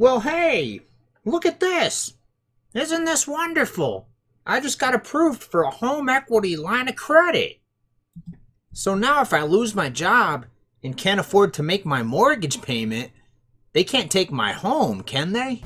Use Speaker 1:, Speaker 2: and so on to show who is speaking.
Speaker 1: Well, hey, look at this. Isn't this wonderful? I just got approved for a home equity line of credit. So now if I lose my job and can't afford to make my mortgage payment, they can't take my home, can they?